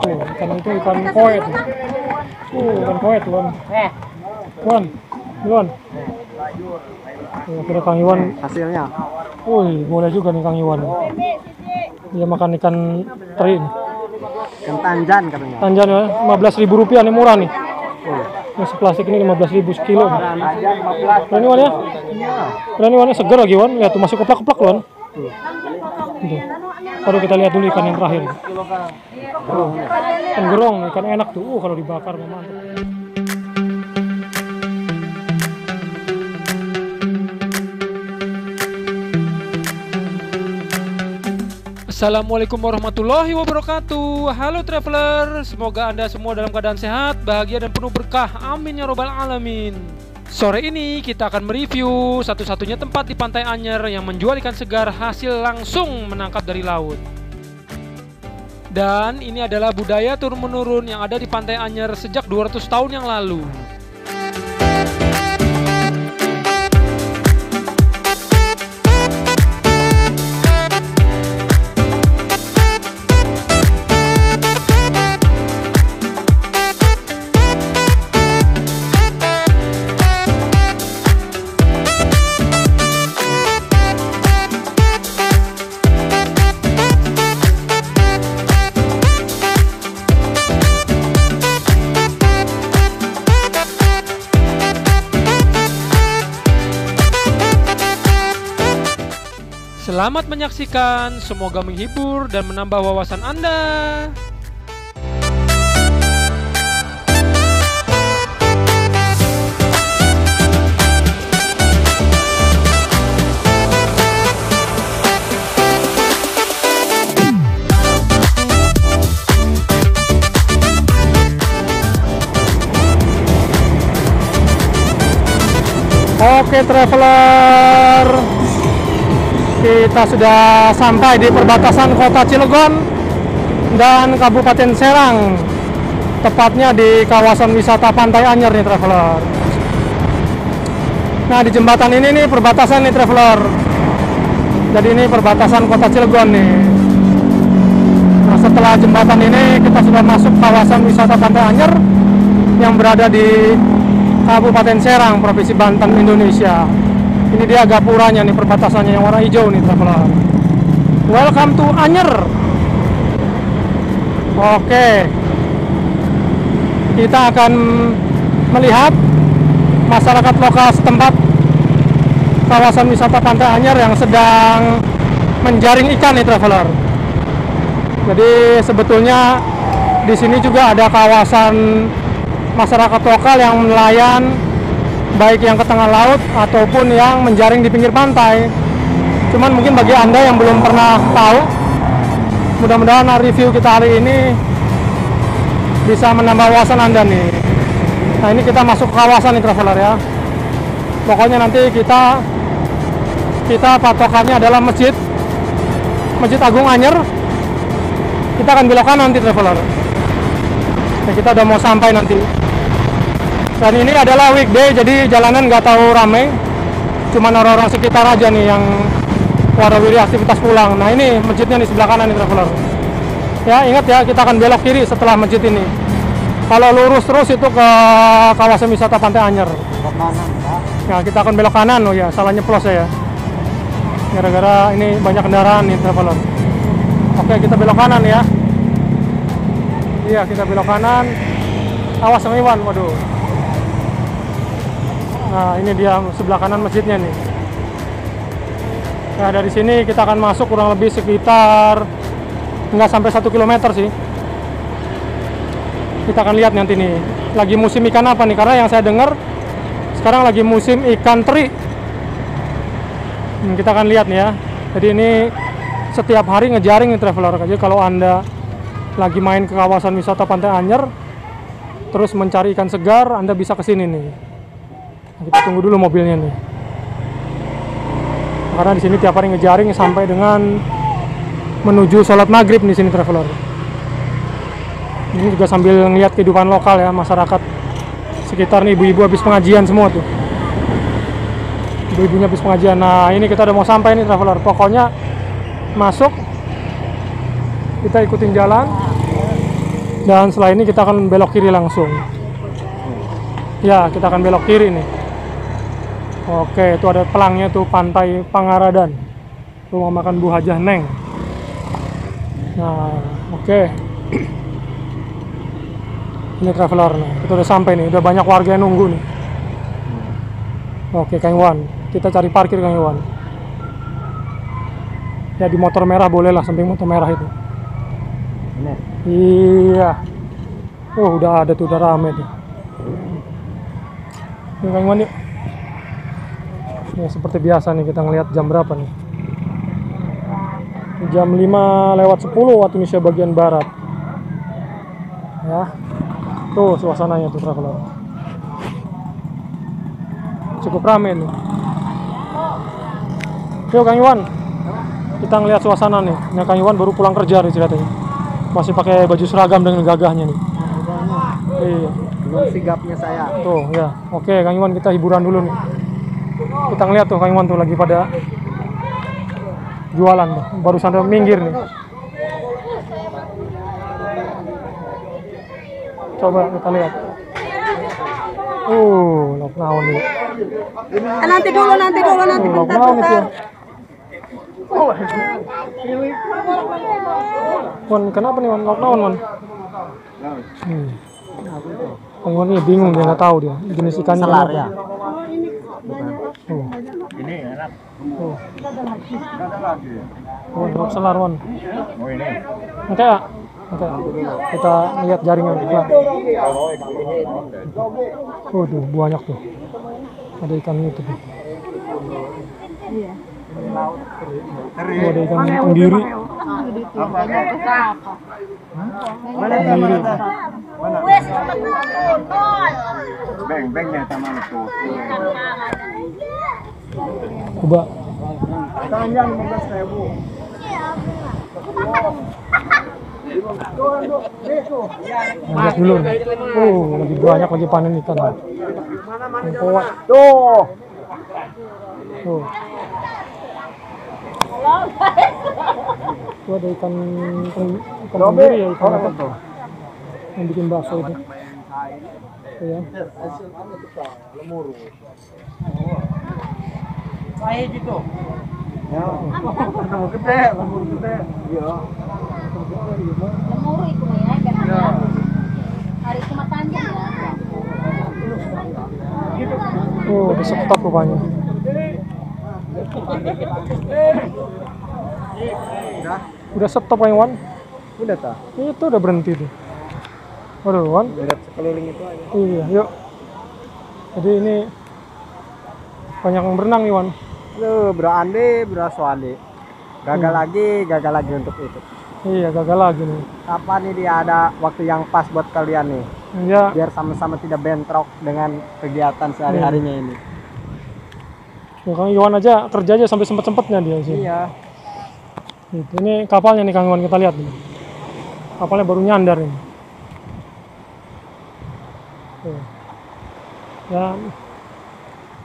Tuh, ikan itu ikan koi tuh. Uh, ikan. Wan, Iwan. Tuh, kira Kang Iwan. hasilnya Wih, boleh juga nih Kang Iwan. Dia makan ikan teri ikan tanjan katanya Tanjan ya, 15.000 rupiah nih murah nih. oh. Yang plastik ini 15.000 sekilo. nih. tanjan 15 Berani Wan ya? Berani Wan ya, seger lagi Wan. Lihat tuh masih keplak-keplak Wan. Baru kita lihat dulu ikan yang terakhir. Ikan gerong, ikan enak tuh. Uh, kalau dibakar mantap. Assalamualaikum warahmatullahi wabarakatuh Halo traveler Semoga anda semua dalam keadaan sehat Bahagia dan penuh berkah Amin ya robbal alamin Sore ini kita akan mereview Satu-satunya tempat di Pantai Anyer Yang menjual ikan segar hasil langsung menangkap dari laut. Dan ini adalah budaya turun-menurun Yang ada di Pantai Anyer sejak 200 tahun yang lalu Selamat menyaksikan, semoga menghibur dan menambah wawasan Anda. Oke traveler kita sudah sampai di perbatasan kota Cilegon dan Kabupaten Serang tepatnya di kawasan wisata Pantai Anyer nih traveler. Nah di jembatan ini nih perbatasan nih traveler. Jadi ini perbatasan kota Cilegon nih. Nah setelah jembatan ini kita sudah masuk kawasan wisata Pantai Anyer yang berada di Kabupaten Serang, Provinsi Banten, Indonesia ini dia gapuranya nih perbatasannya yang warna hijau nih traveler welcome to Anyer. Oke. Kita akan melihat masyarakat lokal setempat kawasan wisata Pantai Anyer yang sedang menjaring ikan nih traveler. Jadi sebetulnya di sini juga ada kawasan masyarakat lokal yang nelayan baik yang ke tengah laut ataupun yang menjaring di pinggir pantai. Cuman mungkin bagi Anda yang belum pernah tahu, mudah-mudahan review kita hari ini bisa menambah wawasan Anda nih. Nah, ini kita masuk ke kawasan nih traveler ya. Pokoknya nanti kita kita patokannya adalah masjid Masjid Agung Anyer. Kita akan belok nanti traveler. Nah, kita udah mau sampai nanti dan ini adalah weekday jadi jalanan nggak tahu ramai cuman orang-orang sekitar aja nih yang warawiri aktivitas pulang. Nah ini masjidnya di sebelah kanan nih traveler. Ya ingat ya kita akan belok kiri setelah masjid ini. Kalau lurus terus itu ke kawasan wisata Pantai Anyer nah kita akan belok kanan. Oh ya salah nyeplos saya. Gara-gara ini banyak kendaraan nih traveler. Oke kita belok kanan ya. Iya kita belok kanan. Awas sama Iwan. Waduh Nah, ini dia sebelah kanan masjidnya nih. Nah, dari sini kita akan masuk kurang lebih sekitar nggak sampai satu kilometer sih. Kita akan lihat nanti nih, lagi musim ikan apa nih? Karena yang saya dengar sekarang lagi musim ikan teri. Hmm, kita akan lihat nih ya. Jadi ini setiap hari ngejaring nih traveler. Jadi kalau anda lagi main ke kawasan wisata Pantai Anyer, terus mencari ikan segar, anda bisa ke sini nih kita tunggu dulu mobilnya nih. Karena di sini tiap hari ngejaring sampai dengan menuju sholat maghrib di sini traveler. Ini juga sambil ngeliat kehidupan lokal ya masyarakat. Sekitar nih ibu-ibu habis pengajian semua tuh. Ibu-ibunya habis pengajian. Nah ini kita udah mau sampai nih traveler. Pokoknya masuk kita ikutin jalan dan setelah ini kita akan belok kiri langsung. Ya kita akan belok kiri nih oke itu ada pelangnya tuh pantai Pangaradan. Rumah makan Bu Hajah Neng. Nah oke. Ini traveler nih kita udah sampai nih udah banyak warga yang nunggu nih. Oke Kang Iwan kita cari parkir Kang Iwan. Ya di motor merah boleh lah samping motor merah itu. Ini. iya. Oh udah ada tuh udah rame tuh. Yuk Kang Iwan yuk ya seperti biasa nih kita ngelihat jam berapa nih? Jam 5 lewat 10 waktu Indonesia bagian barat. Ya tuh suasananya tuh traveler. Cukup rame nih. Yuk Kang Iwan. Kita ngelihat suasana nih. Nah, Kang Iwan baru pulang kerja nih ceritanya. Masih pakai baju seragam dengan gagahnya nih. Iya. Belum sigapnya saya. tuh ya. Oke Kang Iwan kita hiburan dulu nih kita ngeliat tuh Kang Iwan tuh lagi pada jualan tuh baru sampai minggir nih coba kita lihat uh lockdown nih Ah, nanti dulu, nanti dulu, nanti uh, bentar, bentar. Wan kenapa nih Wan lockdown Wan hmm. Kang Iwan ini bingung dia nggak tahu dia jenis ikannya Selar apa. ya. Oh, drop selar, Wan. Oke, ya. Oke. Kita lihat jaringan. Nah. Oh, tuh banyak tuh. Ada ikan itu tuh. Oh, ada ikan tenggiri. Tenggiri. Beng, bengnya sama itu. Kuba. Tanjang 15 ribu. Lihat dulu. Oh, lagi banyak lagi panen ikan. Yang Tuh. Tuh. Itu ada ikan ikan, ikan tenggiri ya, ikan apa tuh? Yang bikin bakso itu. Tuh ya. Ya. Ketemu gede, lemur gede. Iya. Lemuru itu ya, karena hari itu tanjang ya. Oh, ada stop rupanya. Udah. Udah stop Pak Iwan? Udah tak? Itu udah berhenti tuh. Waduh, Wan. Lihat sekeliling itu aja. Iya, yuk. Jadi ini banyak yang berenang nih, Wan. Lu bro Andi, bro Swandi. Gagal lagi, gagal lagi untuk itu. Iya, gagal lagi nih. Kapan nih dia ada waktu yang pas buat kalian nih? Ya, Biar sama-sama tidak bentrok dengan kegiatan sehari-harinya ini. ya, Kang Iwan aja kerja aja sampai sempet-sempetnya dia sih. Iya. Gitu. Ini kapalnya nih Kang Iwan kita lihat nih. Kapalnya baru nyandar ini. Tuh. Ya,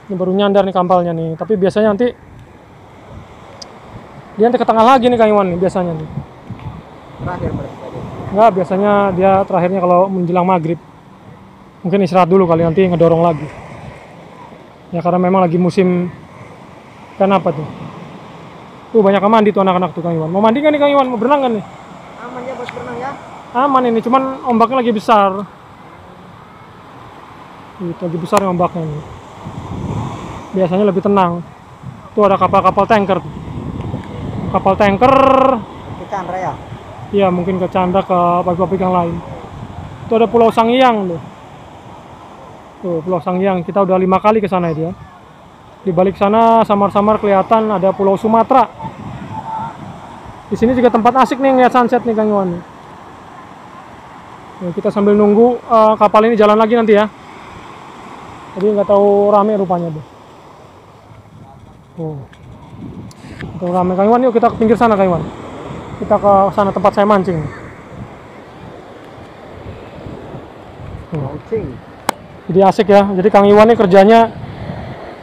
ini baru nyandar nih kapalnya nih. Tapi biasanya nanti dia nanti ke tengah lagi nih Kang Iwan nih biasanya nih. Terakhir berarti tadi. Enggak, biasanya dia terakhirnya kalau menjelang maghrib. Mungkin istirahat dulu kali nanti ngedorong lagi. Ya karena memang lagi musim kan apa tuh? Tuh banyak yang mandi tuh anak-anak tuh Kang Iwan. Mau mandi kan nih Kang Iwan? Mau berenang kan nih? Aman ya buat berenang ya? Aman ini, cuman ombaknya lagi besar. Itu lagi besar ombaknya nih. Biasanya lebih tenang. Tuh ada kapal-kapal tanker. Kapal tanker Ke Chandra ya? Iya mungkin ke Canda ke pabrik-pabrik yang lain. Itu ada Pulau Sangiang tuh. Tuh Pulau Sangiang kita udah lima kali ke sana itu ya. Di balik sana samar-samar kelihatan ada Pulau Sumatera. Di sini juga tempat asik nih ngeliat sunset nih Kang Iwan. Ya, kita sambil nunggu eh, kapal ini jalan lagi nanti ya. Jadi nggak tahu rame rupanya tuh. Oh. Tuh rame Kang Iwan yuk kita ke pinggir sana Kang Iwan kita ke sana tempat saya mancing. Tuh, Mancing. Jadi asik ya. Jadi Kang Iwan ini kerjanya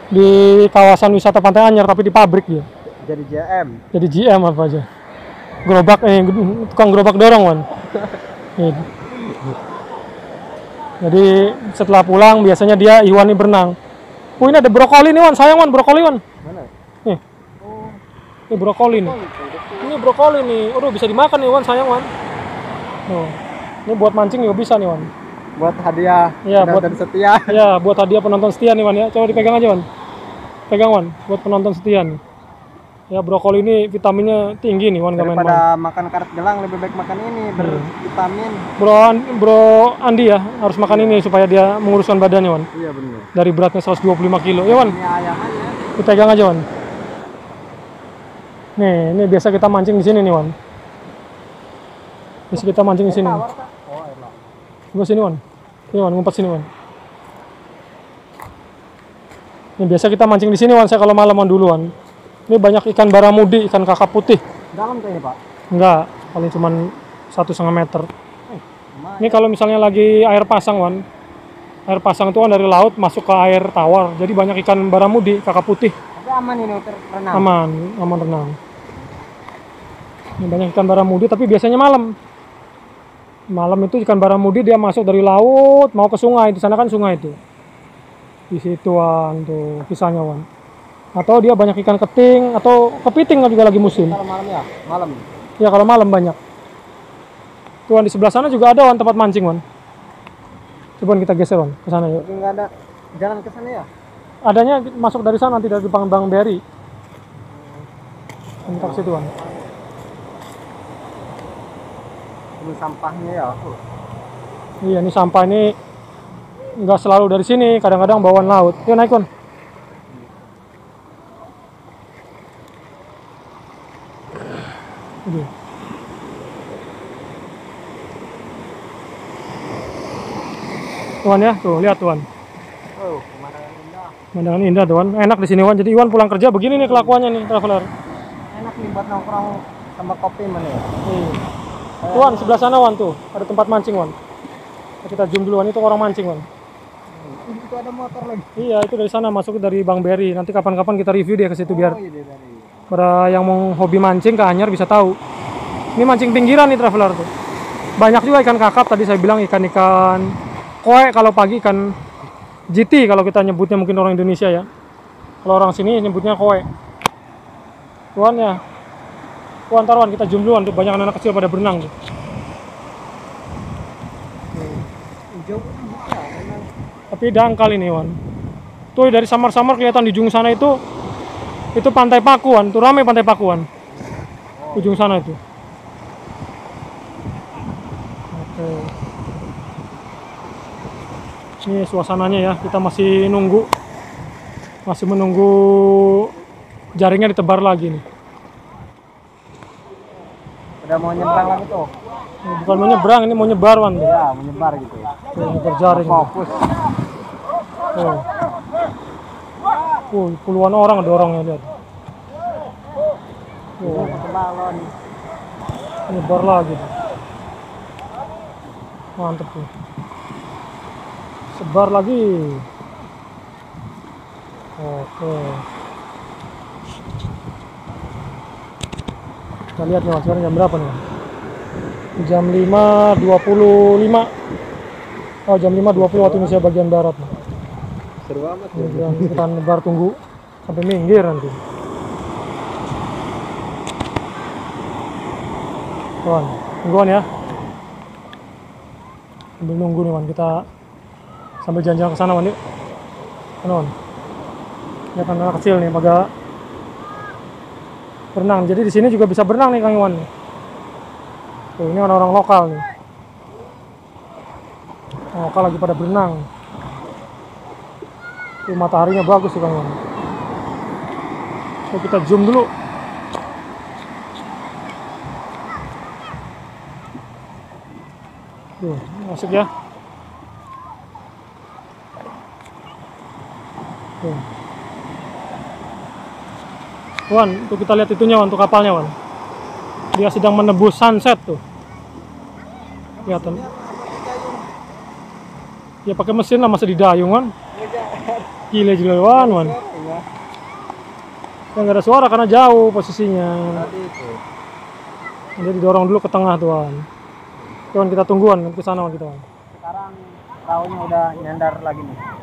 di kawasan wisata Pantai Anyar tapi di pabrik dia. Jadi JM. Jadi GM apa aja. gerobak eh tukang gerobak dorong wan Nih. jadi setelah pulang biasanya dia Iwan ini berenang oh ini ada brokoli nih wan sayang wan brokoli wan ini brokoli nih ini brokoli nih. Aduh bisa dimakan nih wan. Sayang wan. Tuh. ini buat mancing juga bisa nih wan. Buat hadiah. Iya, penonton setia. ya buat hadiah penonton setia nih wan ya. Coba dipegang aja wan. Pegang wan buat penonton setia nih. Ya brokoli ini vitaminnya tinggi nih wan Daripada makan karet gelang lebih baik makan ini bervitamin. bro bro Andi ya harus makan ini supaya dia menguruskan badannya wan. Iya benar. dari beratnya 125 kilo. Ya wan. Ini ayam aja. dipegang aja wan nih ini biasa kita mancing di sini nih wan biasa kita mancing di sini Oh, air laut. Gua sini wan ini wan ngumpet sini wan ini biasa kita mancing di sini wan saya kalau malam wan dulu wan ini banyak ikan baramudi ikan kakap putih Dalam tuh ini, Pak. enggak paling cuman satu setengah meter Lumayan. Ini kalau misalnya lagi air pasang, Wan. Air pasang itu kan dari laut masuk ke air tawar. Jadi banyak ikan baramudi, kakap putih. Aman ini untuk renang. Aman, aman renang. Ini banyak ikan baramudi tapi biasanya malam. Malam itu ikan baramudi dia masuk dari laut mau ke sungai. Di sana kan sungai itu. Di situ Wan tuh kisahnya Wan. Atau dia banyak ikan keting atau kepiting juga lagi musim. Kalau malam ya, malam. Ya kalau malam banyak. Tuan di sebelah sana juga ada Wan tempat mancing Wan. Coba kita geser Wan ke sana yuk. Tapi nggak ada jalan ke sana ya. Adanya masuk dari sana nanti dari Bang Bang Berry. Kita ke situ Wan. Ini sampahnya ya. Oh. Iya ini sampah ini nggak selalu dari sini, kadang-kadang bawaan laut. Yuk naik. Aduh. Tuan ya, tuh lihat Tuan. Oh, pemandangan indah. Tuan. Enak di sini Wan. Jadi Iwan pulang kerja begini nih kelakuannya nih traveler. Enak nih buat nongkrong sama kopi mana ya. Iya. Tuan sebelah sana Wan tuh ada tempat mancing Wan. Kita zoom duluan itu orang mancing Wan. Itu ada motor lagi. Iya itu dari sana masuk dari Bang Berry. Nanti kapan-kapan kita review dia ke situ biar Oh, iya dia dari. para yang mau hobi mancing ke Anyar bisa tahu. Ini mancing pinggiran nih traveler tuh. Banyak juga ikan kakap tadi saya bilang ikan-ikan koe kalau pagi ikan GT kalau kita nyebutnya mungkin orang Indonesia ya. Kalau orang sini nyebutnya koe. Tuan ya. Tuan taruhan kita zoom duluan tuh banyak anak kecil pada berenang tuh. Tapi dangkal ini Wan. Tuh dari samar-samar kelihatan di ujung sana itu itu pantai Pakuan, tuh ramai pantai Pakuan. Ujung sana itu. Oke. Ini suasananya ya, kita masih nunggu. Masih menunggu jaringnya ditebar lagi nih. Udah mau nyebrang lagi tuh. Bukan mau nyebrang, ini mau nyebar Wan. Ya, menyebar gitu. Tuh, nyebar jaring. Fokus. Tuh. Tuh, puluhan orang dorongnya lihat. Tuh, nyebar lagi tuh. Mantep tuh. Sebar lagi. Oke. Kita lihat nih Mas, sekarang jam berapa nih? Jam 5.25 Oh jam 5.20 waktu Indonesia bagian barat nih. Seru amat. Ya, kita nebar tunggu sampai minggir nanti. Wan, tungguan ya. Sambil nunggu nih Wan, kita sambil jalan-jalan ke sana yuk. Mana Wan? Lihat anak kecil nih, pada berenang. Jadi di sini juga bisa berenang nih Kang Iwan. Tuh, ini orang-orang lokal nih. Orang Lokal lagi pada berenang. Tuh, mataharinya bagus tuh Kang Iwan. Oke, kita zoom dulu. Tuh, masuk ya. Tuh. Wan, tuh kita lihat itunya Wan, tuh kapalnya Wan. Dia sedang menebus sunset tuh. Kelihatan. Ya pakai mesin lah masa di dayung Wan. Gila juga Wan, Wan. Ya ada suara karena jauh posisinya. Dia didorong dulu ke tengah tuan. Tuan kita tungguan ke sana kita. Sekarang perahunya udah nyandar lagi nih.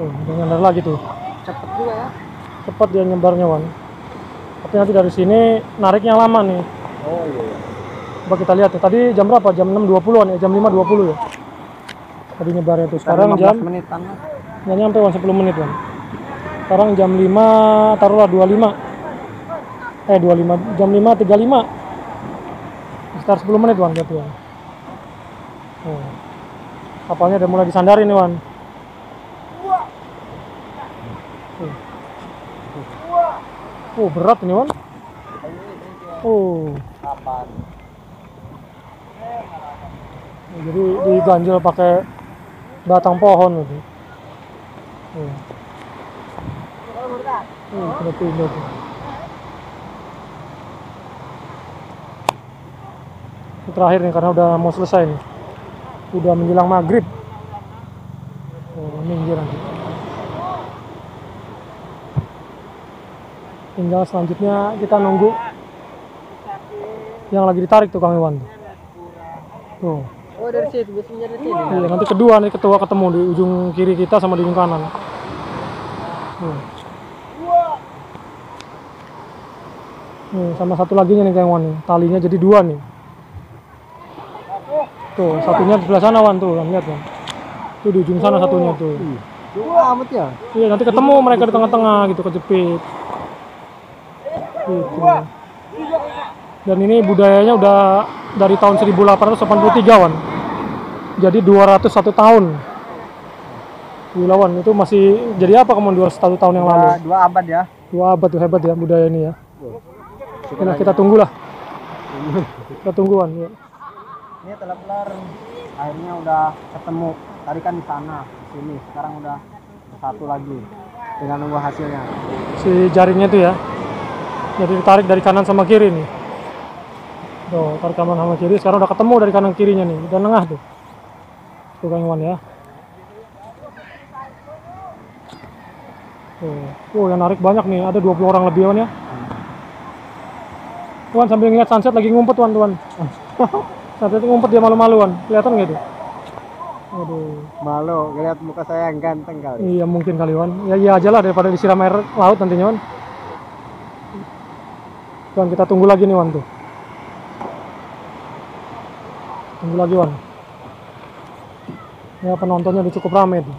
Tuh, udah nyandar lagi tuh. Cepet juga ya. Cepat dia nyebarnya Wan. Tapi nanti dari sini nariknya lama nih. Oh iya. Coba kita lihat ya. Tadi jam berapa? Jam 6.20-an ya, jam 5.20 ya. Tadi nyebarnya tuh. Sekarang jam menitan lah. nggak nyampe Wan 10 menit Wan. Sekarang jam 5 taruhlah 25. Eh 25 jam 5.35. Sekitar 10 menit Wan berarti Wan. Oh. Kapalnya udah mulai disandari nih Wan. Oh berat ini Wan. Oh. Kapan? jadi diganjel pakai batang pohon gitu. Hmm. Hmm, kena pindah tuh. Terakhir nih karena udah mau selesai nih. Udah menjelang maghrib. Oh, minggir nanti. Tinggal selanjutnya kita nunggu yang lagi ditarik tuh Kang Iwan tuh. Tuh. Oh dari situ biasanya dari sini. Iya, nanti kedua nih ketua ketemu di ujung kiri kita sama di ujung kanan. Hmm. Nih, sama satu lagi nih kayak Wan nih. Talinya jadi dua nih. Tuh, satunya di sebelah sana Wan tuh, kan lihat kan. Tuh di ujung sana satunya tuh. Dua amat ya. Iya, nanti ketemu mereka di tengah-tengah gitu kejepit. Gitu. Dan ini budayanya udah dari tahun 1883 Wan. Jadi 201 tahun. Gila Wan, itu masih jadi apa kamu 201 tahun yang lalu? Dua, abad ya. Dua abad tuh hebat ya budaya ini ya. Nah, kita tunggulah. Kita tungguan. Ya. Ini telepler akhirnya udah ketemu. Tadi kan di sana, di sini. Sekarang udah satu lagi. Tinggal nunggu hasilnya. Si jaringnya tuh ya. Jadi ditarik dari kanan sama kiri nih. Tuh, tarik kanan sama kiri. Sekarang udah ketemu dari kanan kirinya nih. Udah nengah tuh. Tuh Kang Iwan ya. Tuh. Oh, yang narik banyak nih. Ada 20 orang lebih Wan ya. Tuan sambil ngeliat sunset lagi ngumpet Wan, Tuan. sunset ngumpet dia malu-maluan. Kelihatan nggak itu? Aduh. Malu ngeliat muka saya yang ganteng kali. Iya mungkin kali Wan. Ya iya aja lah daripada disiram air laut nantinya Wan. Wan kita tunggu lagi nih Wan tuh. Tunggu lagi Wan. Ya penontonnya udah cukup ramai tuh.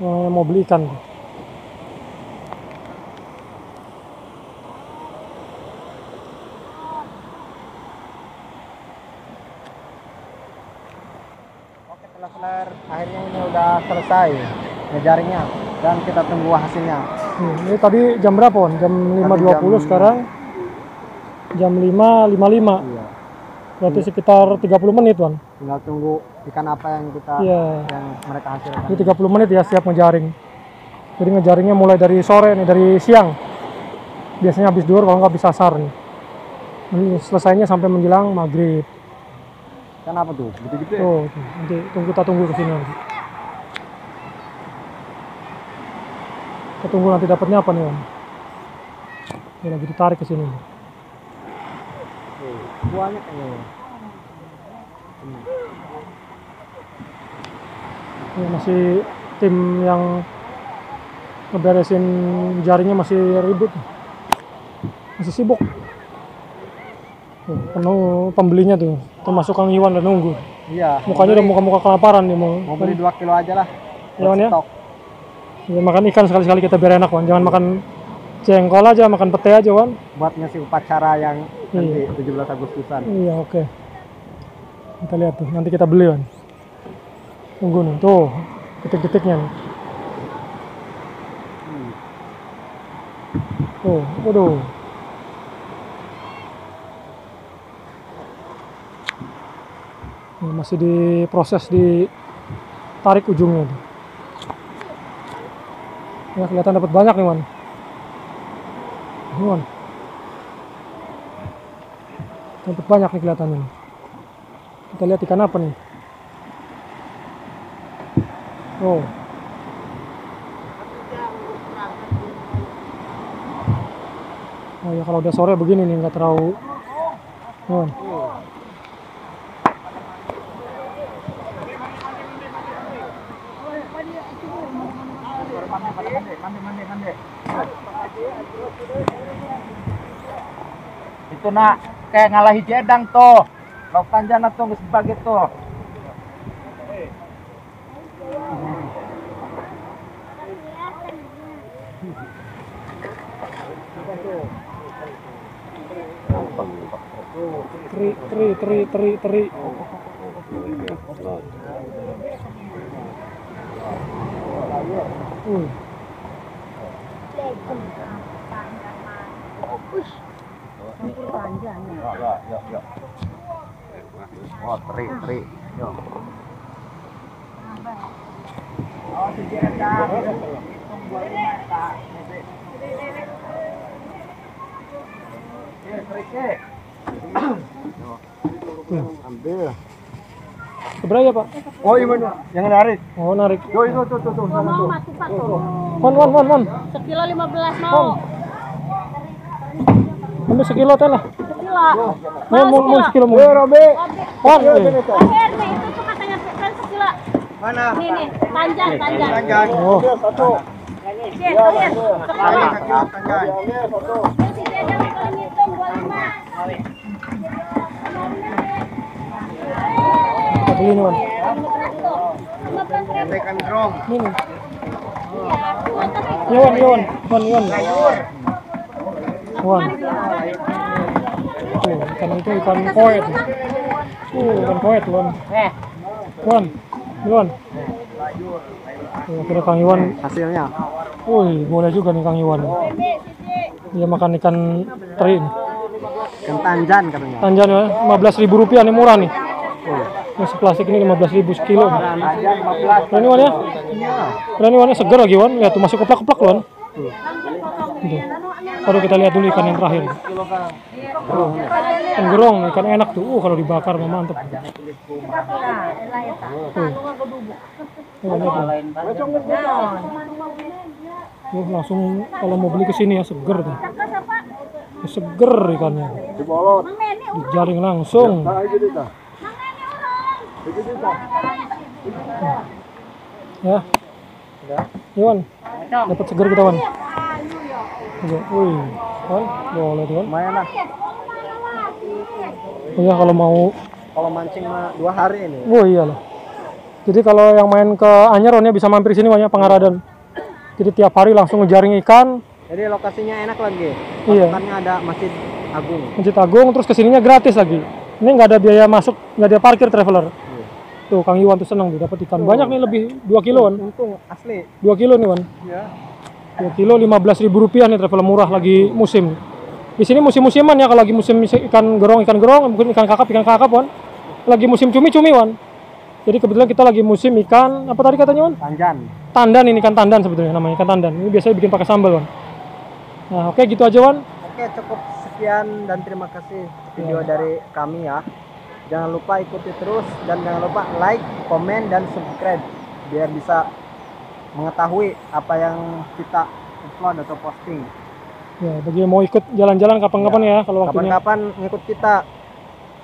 Yang mau beli ikan tuh. Oke akhirnya ini udah selesai ngejaringnya dan kita tunggu hasilnya. Hmm, ini tadi jam berapa Wan? Jam 5.20 jam- sekarang jam 5.55. Iya. Berarti sekitar 30 menit Wan. Tinggal tunggu ikan apa yang kita Iya. yang mereka hasilkan. Ini 30 menit ya siap ngejaring. Jadi ngejaringnya mulai dari sore nih, dari siang. Biasanya habis duhur kalau nggak bisa asar nih. Ini selesainya sampai menjelang maghrib. Kan apa tuh? Gitu-gitu ya? Tuh, nanti tunggu kita tunggu ke sini nanti. Kita tunggu nanti dapatnya apa nih, Om? Ini lagi ditarik ke sini. Ini masih tim yang ngeberesin jaringnya masih ribut. Masih sibuk. Tuh, penuh pembelinya tuh. Termasuk Kang Iwan udah nunggu. Iya. Mukanya udah muka-muka kelaparan nih mau. Mau beli 2 kilo aja lah. Ya, buat Wan, ya? Ya, makan ikan sekali-sekali kita biar enak, Wan. Jangan makan jengkol aja, makan pete aja, Wan. Buat ngasih upacara yang nanti Iya. 17 Agustusan. Iya, oke. Kita lihat tuh, nanti kita beli, Wan. Tunggu nih, tuh. Detik-detiknya nih. Hmm. Tuh, waduh. Ini masih diproses di tarik ujungnya. tuh. Ya, kelihatan dapat banyak nih, Wan. Wan. Dapat banyak nih kelihatannya. Kita lihat ikan apa nih. Oh. Oh ya kalau udah sore begini nih nggak terlalu. Oh. Itu nak kayak ngalahi jedang tuh. Lauk tanjana tuh sebagai tuh. Teri teri teri teri teri. Uh. Oh, teri, teri. Yo. Ambil. Keberapa ya, Pak? Oh, iya mana? Yang narik. Oh, narik. Yo, itu tuh tuh tuh sana tuh. Mau pak wan, wan, wan. Sekilo 15 mau. Ambil sekilo teh lah. Sekilo. Mau, mau, mau sekilo mau. Eh. Akhir nih itu tuh katanya kan sekilo. Mana? Nih nih, panjang panjang. Oh. Satu. Sien, akhir. Sekilo. Tanjang. Terus si dia jangan kali ngitung 25. Kita beli nih, Wan. Tuh, 15 ribu. Tekan drong. Ini. Iya, tapi Ya, Tuh, ikan itu ikan poet. Tuh, ikan Wan. Eh, Wan. Wan. Tuh, kira Kang Iwan. hasilnya. Wih, boleh juga nih Kang Iwan. Dia makan ikan teri. nih. Ikan tanjan katanya. Tanjan ya, 15.000 rupiah nih murah nih. Ini seplastik ini 15.000 sekilo. Tanjan 15. Berani Wan ya? Berani Wan ya? Segar lagi Wan. Lihat tuh masih keplak-keplak Wan. Tuh. Baru kita lihat dulu ikan yang terakhir. Ikan gerong, ikan enak tuh. Uh, kalau dibakar mah mantep. Tuh. Tuh, langsung kalau mau beli ke sini ya seger tuh. Ya, seger ikannya. Dijaring langsung. Ya. Iwan. Dapat seger kita, Wan. Wih, boleh tuh. Lumayan lah. Oh ya kalau mau Kalau mancing mah dua hari ini. Oh iyalah. Jadi kalau yang main ke Anyer ya bisa mampir sini Wan, ya Pangaradan. Jadi tiap hari langsung ngejaring ikan, Jadi lokasinya enak lagi. Iya. Pasukannya ada Masjid Agung. Masjid Agung, terus ke sininya gratis lagi. Ini nggak ada biaya masuk, nggak ada parkir traveler. Tuh Kang Iwan tuh seneng tuh dapat ikan banyak nih lebih 2 kilo Wan. Untung asli. 2 kilo nih Wan. Ya. 2 kilo 15 ribu rupiah nih traveler murah lagi musim. Di sini musim-musiman ya kalau lagi musim ikan gerong ikan gerong mungkin ikan kakap ikan kakap Wan. Lagi musim cumi-cumi Wan. Jadi kebetulan kita lagi musim ikan apa tadi katanya Wan? Tanjan. Tandan ini ikan tandan sebetulnya namanya ikan tandan. Ini biasanya bikin pakai sambal Wan. Nah oke gitu aja Wan. Oke, cukup sekian dan terima kasih video dari kami ya. Jangan lupa ikuti terus dan jangan lupa like, komen dan subscribe biar bisa mengetahui apa yang kita upload atau posting. Ya bagi yang mau ikut jalan-jalan kapan-kapan ya kalau waktunya. Kapan-kapan ngikut kita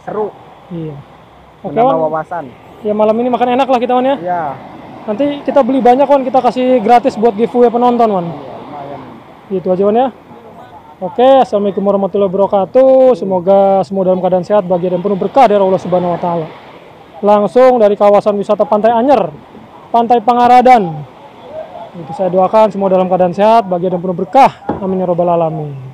seru, Iya. Oke Wan. wawasan. Ya malam ini makan enak lah kita Wan ya. Ya, Nanti kita beli banyak Wan, kita kasih gratis buat giveaway penonton Wan. lumayan. Gitu aja Wan ya. Oke, Assalamualaikum warahmatullahi wabarakatuh. Semoga semua dalam keadaan sehat, bahagia dan penuh berkah dari Allah Subhanahu wa taala. Langsung dari kawasan wisata Pantai Anyer, Pantai Pangaradan. Itu saya doakan semua dalam keadaan sehat, bahagia dan penuh berkah. Amin ya robbal alamin.